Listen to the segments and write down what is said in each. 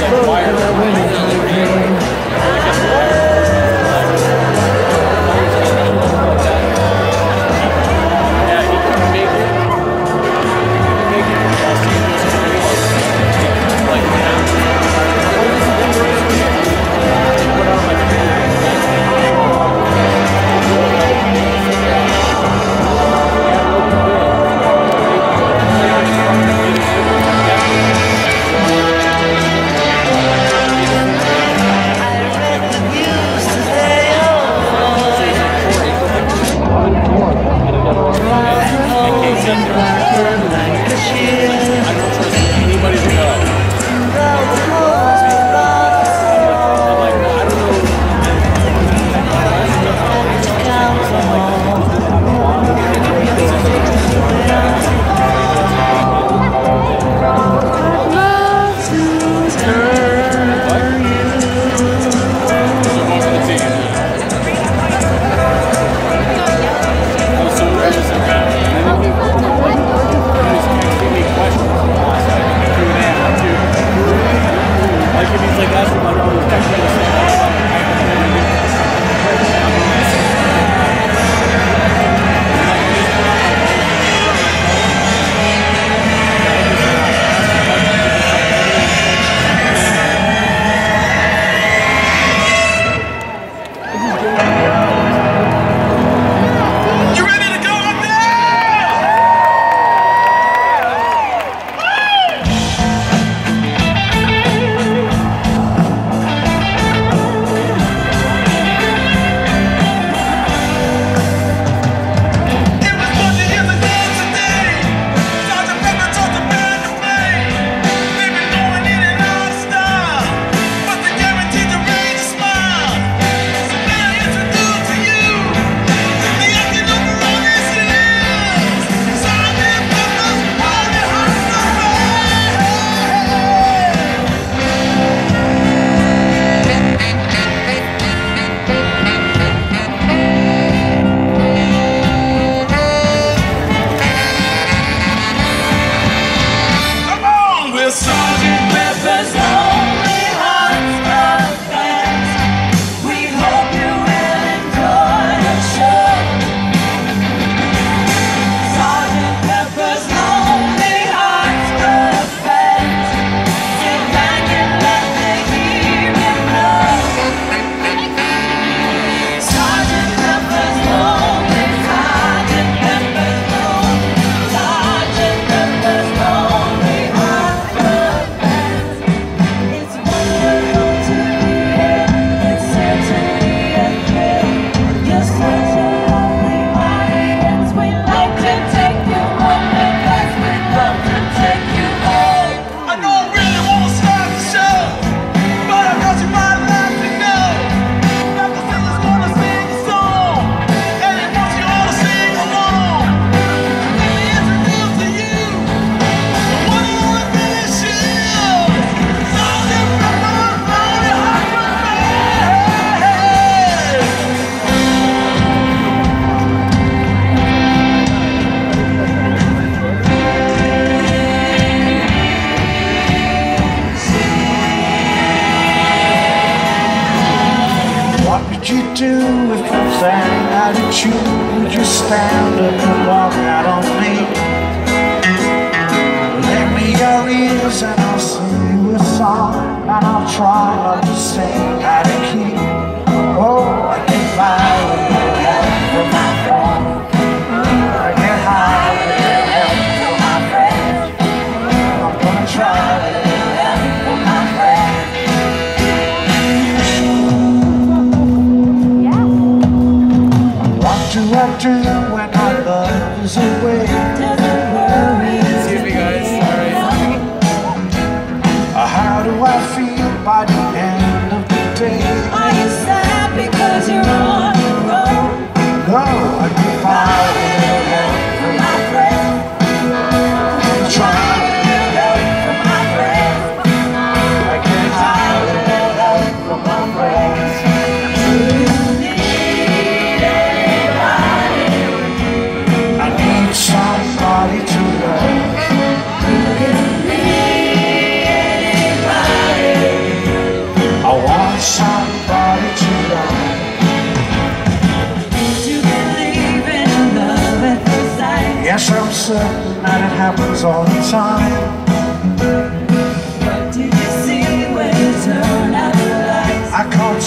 somebody to love.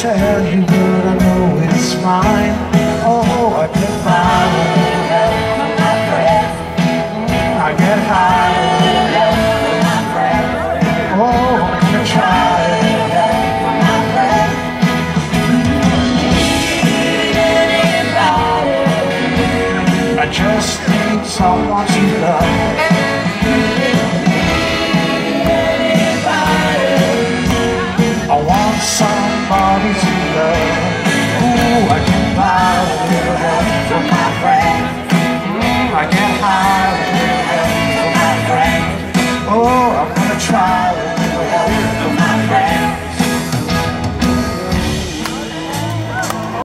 Tell you, but I know it's mine. Oh, I get with Little help from my friends, I get high. little help from my friends, Oh, I'm gonna try. I just need someone to love. Try.